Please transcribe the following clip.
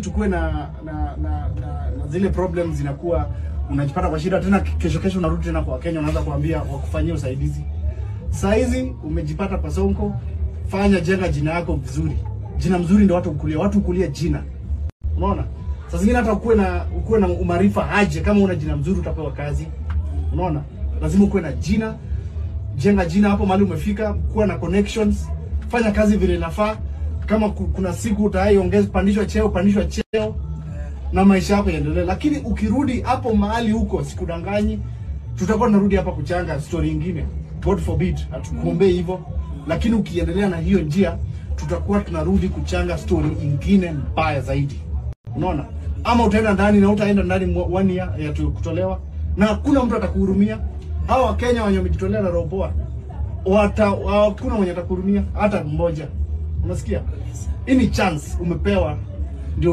tukuwe na na, na, na na zile problems zinakuwa unajipata kwa shida tena, kesho kesho unarudi tena kwa Kenya, unaanza kuambia wakufanyia usaidizi. Saa hizi umejipata kwa Sonko, fanya jenga jina yako vizuri. Jina mzuri ndio watu ukulia, watu ukulia jina. Unaona? Saa zingine hata ukuwe na ukuwe na umarifa aje, kama una jina mzuri utapewa kazi. Unaona? Lazima ukuwe na jina, jenga jina hapo mahali umefika, kuwa na connections, fanya kazi vile inafaa. Kama kuna siku utaiongeza pandishwa cheo, pandishwa cheo na maisha yako yaendelee. Lakini ukirudi hapo mahali huko, sikudanganyi, tutakuwa tunarudi hapa kuchanga story ingine. God forbid, hatukuombee hivyo, lakini ukiendelea na hiyo njia, tutakuwa tunarudi kuchanga story ingine mbaya zaidi. Unaona? Ama utaenda ndani na utaenda ndani one year ya kutolewa na hakuna mtu atakuhurumia. Hao Wakenya wenye wamejitolea na roboa, wata hakuna mwenye atakuhurumia hata mmoja. Unasikia? Hii ni chance umepewa ndio